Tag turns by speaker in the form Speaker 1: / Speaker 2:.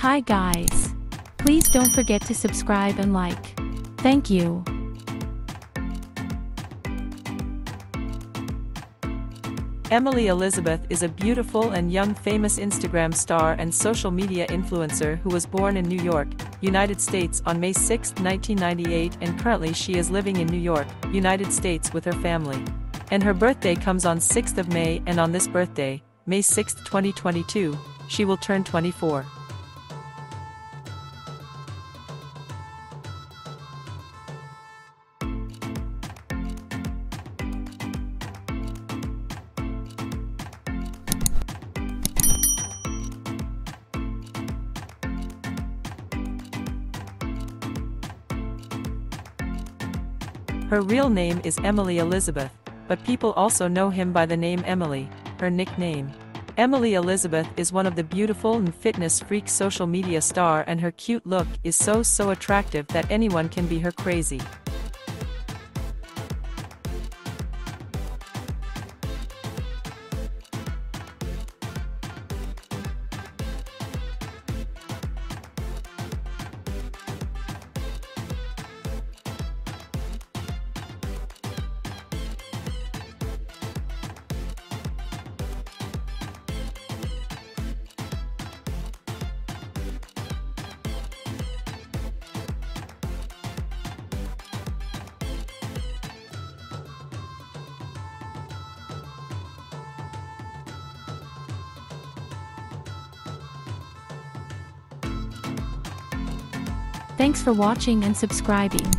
Speaker 1: Hi guys. Please don't forget to subscribe and like. Thank you.
Speaker 2: Emily Elizabeth is a beautiful and young famous Instagram star and social media influencer who was born in New York, United States on May 6, 1998 and currently she is living in New York, United States with her family. And her birthday comes on 6th of May and on this birthday, May 6, 2022, she will turn 24. Her real name is Emily Elizabeth, but people also know him by the name Emily, her nickname. Emily Elizabeth is one of the beautiful and fitness freak social media star and her cute look is so so attractive that anyone can be her crazy.
Speaker 1: Thanks for watching and subscribing.